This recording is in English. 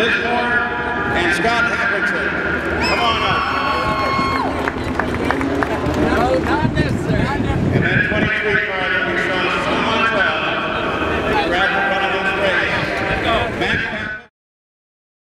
Discord, and Scott Hackerton. Come on up. No, not this, sir. And then 23 farther, we saw much 12. Grab the front of those brakes. Matt